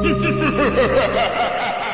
Ha ha ha ha ha ha!